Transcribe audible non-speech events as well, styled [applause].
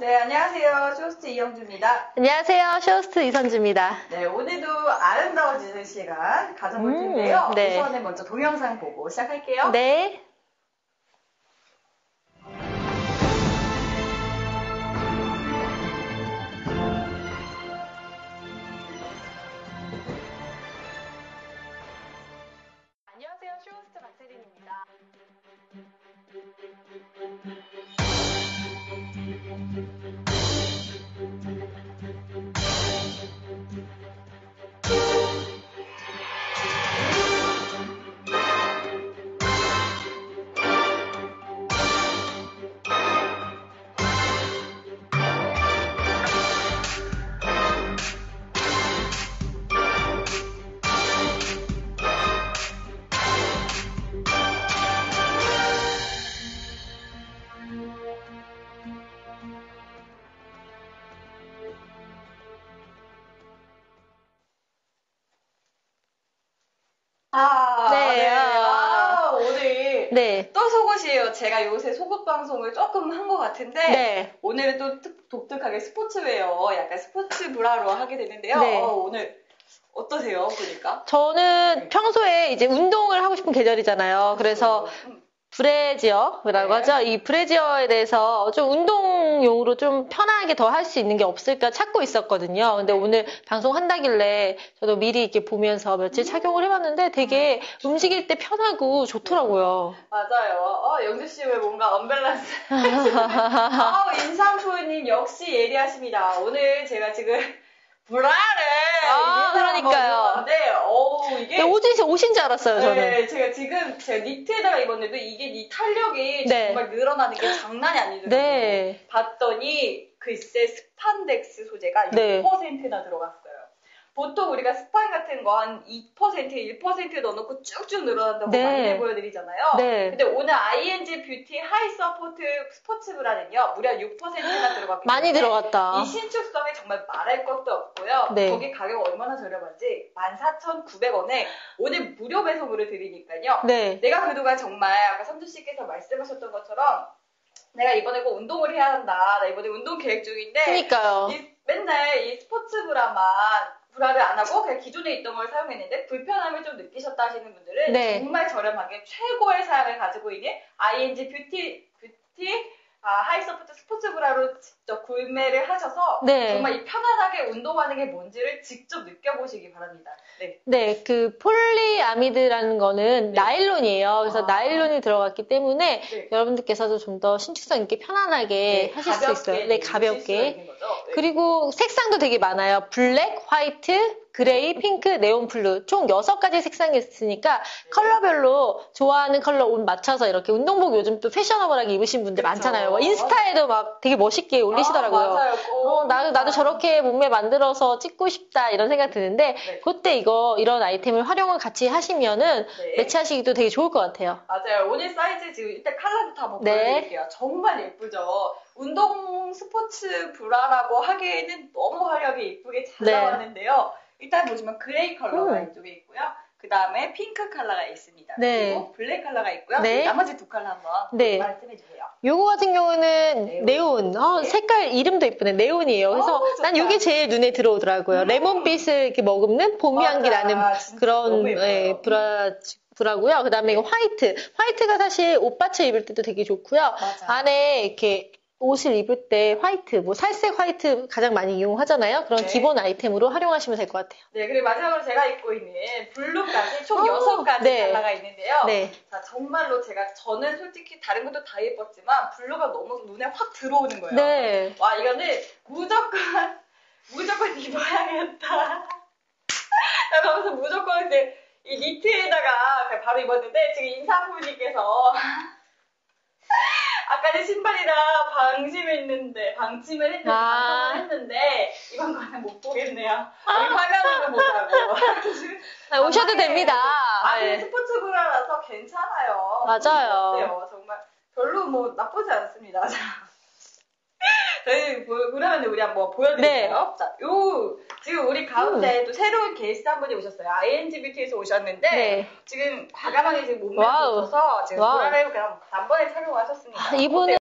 네, 안녕하세요. 쇼스트 이영주입니다. 안녕하세요. 쇼스트 이선주입니다. 네, 오늘도 아름다워지는 시간 가져볼 음, 텐데요. 네. 우선은 먼저 동영상 보고 시작할게요. 네. 속옷이에요. 제가 요새 속옷 방송을 조금 한 것 같은데 네. 오늘은 또 특- 독특하게 스포츠웨어, 약간 스포츠 브라로 하게 되는데요. 네. 어, 오늘 어떠세요? 보니까? 저는 평소에 이제 운동을 하고 싶은 계절이잖아요. 그래서 음, 브래지어라고 네. 하죠. 이 브래지어에 대해서 좀 운동용으로 좀 편하게 더 할 수 있는 게 없을까 찾고 있었거든요. 근데 오늘 방송 한다길래 저도 미리 이렇게 보면서 며칠 착용을 해봤는데 되게 움직일 때 편하고 좋더라고요. 맞아요. 어, 영주 씨 왜 뭔가 언밸런스. 아, 인상 표현님 역시 예리하십니다. 오늘 제가 지금 브라를 아, 그러니까요. 네, 어우 이게 근데 옷이 옷인 줄 알았어요, 저는. 네, 제가 지금 제가 니트에다가 입었는데 이게 이 탄력이 네. 정말 늘어나는 게 장난이 아니더라고요. 네. 봤더니 글쎄 스판덱스 소재가 네. 6%나 들어갔어요. 보통 우리가 스판 같은 거 한 2%, 1% 넣어놓고 쭉쭉 늘어난다고 네. 많이 해보여드리잖아요. 네. 근데 오늘 ING 뷰티 high support 스포츠 브라는요, 무려 6%나 들어갔기 많이 들어갔다. 이 신축성에 정말 말할 것도 없고요. 네. 거기 가격 얼마나 저렴한지 14,900원에 오늘 무료 배송으로 드리니까요. 네. 내가 그동안 정말 아까 선주 씨께서 말씀하셨던 것처럼 내가 이번에 꼭 운동을 해야 한다. 나 이번에 운동 계획 중인데 그니까요. 이- 맨날 이 스포츠 브라만 브라를 안 하고 그냥 기존에 있던 걸 사용했는데 불편함을 좀 느끼셨다 하시는 분들은 네. 정말 저렴하게 최고의 사양을 가지고 있는 ING 뷰티 뷰티 아, high support 스포츠 브라로 직접 구매를 하셔서 네. 정말 이 편안하게 운동하는 게 뭔지를 직접 느껴보시기 바랍니다. 네. 네, 그 폴리아미드라는 거는 네. 나일론이에요. 그래서 아. 나일론이 들어갔기 때문에 네. 여러분들께서도 좀 더 신축성 있게 편안하게 하실 수 있어요. 네, 수가 가볍게. 네. 그리고 색상도 되게 많아요. 블랙, 화이트, 그레이, 핑크, 네온 블루 총 6가지 색상이 있으니까 네. 컬러별로 좋아하는 컬러 옷 맞춰서 이렇게 운동복 요즘 또 패셔너블하게 입으신 분들 그쵸. 많잖아요. 뭐 인스타에도 막 되게 멋있게 올리시더라고요. 아, 맞아요. 어, 나, 나도 저렇게 몸매 만들어서 찍고 싶다 이런 생각 드는데 네. 그때 이거 이런 아이템을 활용을 같이 하시면은 네. 매치하시기도 되게 좋을 것 같아요. 맞아요. 오늘 사이즈 지금 일단 칼라부터 한번 네. 보여드릴게요. 정말 예쁘죠? 운동 스포츠 브라라고 하기에는 너무 화려하게 예쁘게 잘 네. 나왔는데요. 일단 보시면 그레이 컬러가 음. 이쪽에 있고요. 그 다음에 핑크 컬러가 있습니다. 네. 그리고 블랙 컬러가 있고요. 네. 나머지 두 컬러 한번 네. 말씀해 주세요. 요거 같은 경우는 네온. 네온. 어, 네. 색깔 이름도 이쁘네. 네온이에요. 그래서 어우, 좋다. 난 요게 제일 눈에 들어오더라고요. 음. 레몬빛을 이렇게 머금는 봄 향기. 나는 그런. 예, 브라 브라고요. 그다음에 이거 화이트. 화이트가 사실 옷 받쳐 입을 때도 되게 좋고요. 맞아. 안에 이렇게 옷을 입을 때 화이트, 뭐 살색 화이트 가장 많이 이용하잖아요. 그런 네. 기본 아이템으로 활용하시면 될 것 같아요. 네, 그리고 마지막으로 제가 입고 있는 블루까지 총 어, 여섯 가지 네. 컬러가 있는데요. 네. 자, 정말로 제가, 저는 솔직히 다른 것도 다 예뻤지만, 블루가 너무 눈에 확 들어오는 거예요. 네. 와, 이거는 무조건, [laughs] 무조건 입어야겠다. [laughs] 그러면서 무조건 이제 이 니트에다가 바로 입었는데, 지금 인사부님께서, 아까는 신발이랑 방심했는데, 방침을 했는데, 아. 했는데, 이번 거는 못 보겠네요. 우리 화면으로 보자고. 아, [laughs] 오셔도 아, 네. 됩니다. 아, 근데 네. 스포츠 브라라서 괜찮아요. 맞아요. 정말 별로 뭐 나쁘지 않습니다. [laughs] 자, 저희 보- 그러면 우리 한번 보여드릴게요. 자, 요 지금 우리 가운데 또 새로운 게스트 한 분이 오셨어요. ING 뷰티에서 오셨는데 네. 지금 과감하게 지금 몸매를 와우. 보셔서 지금 와우. 보라를 그냥 단번에 촬영하셨습니다. 아, 이분은